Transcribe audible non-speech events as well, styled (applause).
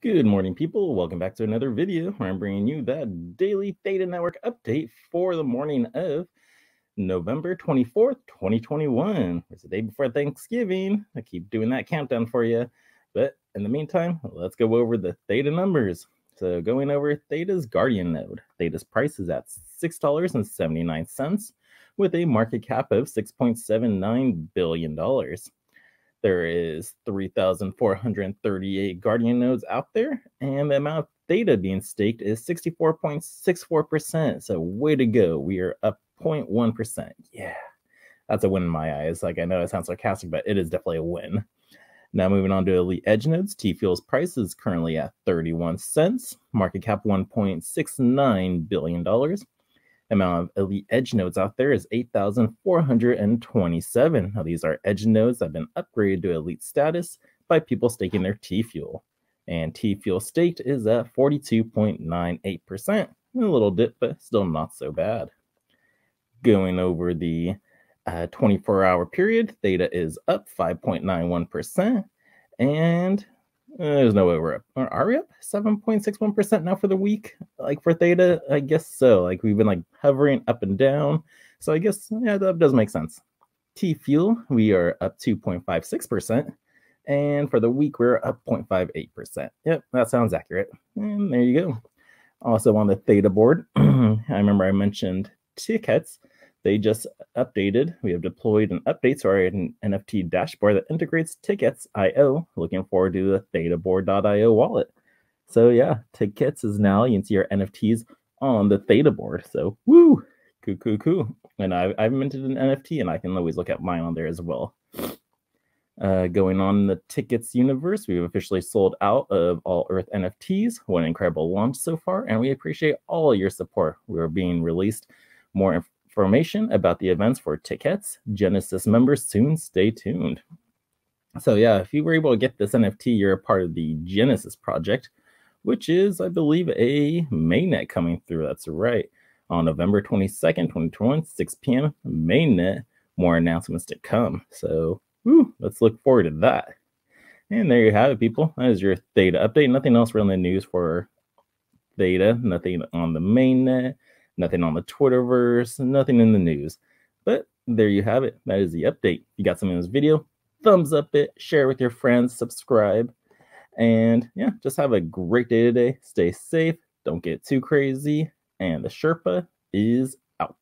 Good morning, people. Welcome back to another video where I'm bringing you that daily Theta Network update for the morning of November 24th, 2021. It's the day before Thanksgiving. I keep doing that countdown for you. But in the meantime, let's go over the Theta numbers. So, going over Theta's Guardian node, Theta's price is at $6.79 with a market cap of $6.79 billion. There is 3,438 Guardian nodes out there, and the amount of Theta being staked is 64.64%. So, way to go. We are up 0.1%. Yeah, that's a win in my eyes. Like, I know it sounds sarcastic, but it is definitely a win. Now, moving on to Elite Edge nodes, T Fuel's price is currently at 31 cents, market cap $1.69 billion amount of elite edge nodes out there is 8,427. Now, these are edge nodes that have been upgraded to elite status by people staking their T Fuel. And T Fuel staked is at 42.98%. A little dip, but still not so bad. Going over the uh, 24 hour period, Theta is up 5.91%. And there's no way we're up. Are we up 7.61% now for the week? Like for Theta? I guess so. Like we've been like hovering up and down. So I guess, yeah, that does make sense. T Fuel, we are up 2.56%. And for the week, we're up 0.58%. Yep, that sounds accurate. And there you go. Also on the Theta board, (clears throat) I remember I mentioned Tkets they just updated. We have deployed an update to our NFT dashboard that integrates tkets.io. Looking forward to the thetaboard.io wallet. So yeah, Tkets is now you can see our NFTs on the Theta board. So woo, cool, cool, cool. And I, I've minted an NFT, and I can always look at mine on there as well. Uh, going on in the Tkets universe, we've officially sold out of all Earth NFTs. What incredible launch so far, and we appreciate all your support. We are being released more information about the events for Tkets. Genesis members soon. Stay tuned. So yeah, if you were able to get this NFT, you're a part of the Genesis project, which is, I believe, a mainnet coming through. That's right. On November 22nd, 2021, 6 p.m. mainnet. More announcements to come. So let's look forward to that. And there you have it, people. That is your Theta update. Nothing else really in the news for Theta. Nothing on the mainnet nothing on the Twitterverse, nothing in the news. But there you have it. That is the update. If you got something in this video, thumbs up it, share it with your friends, subscribe. And yeah, just have a great day today. Stay safe, don't get too crazy. And the Sherpa is out.